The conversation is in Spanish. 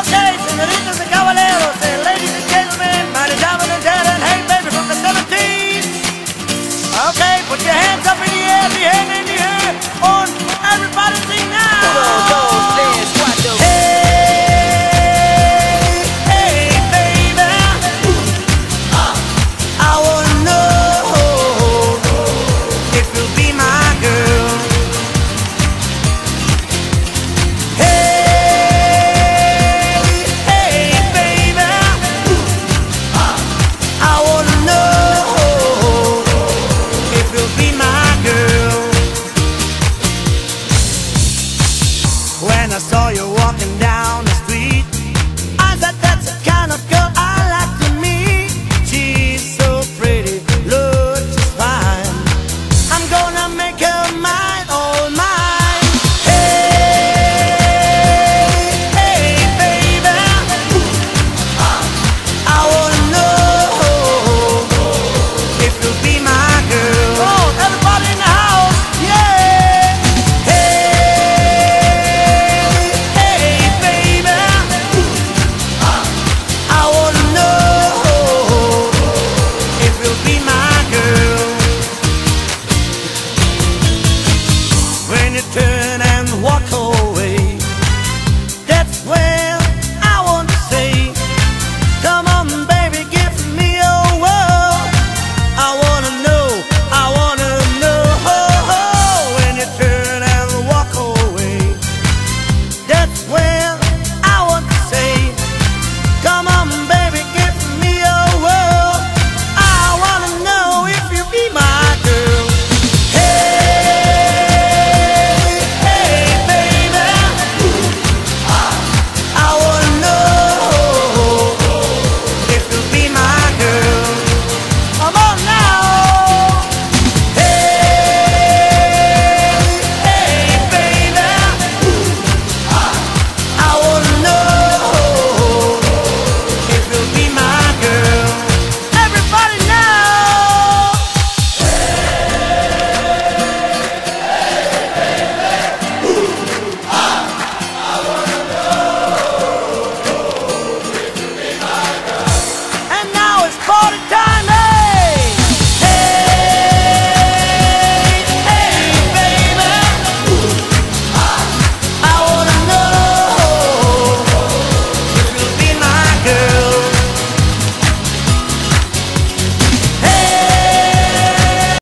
Ok, señoritas y caballeros,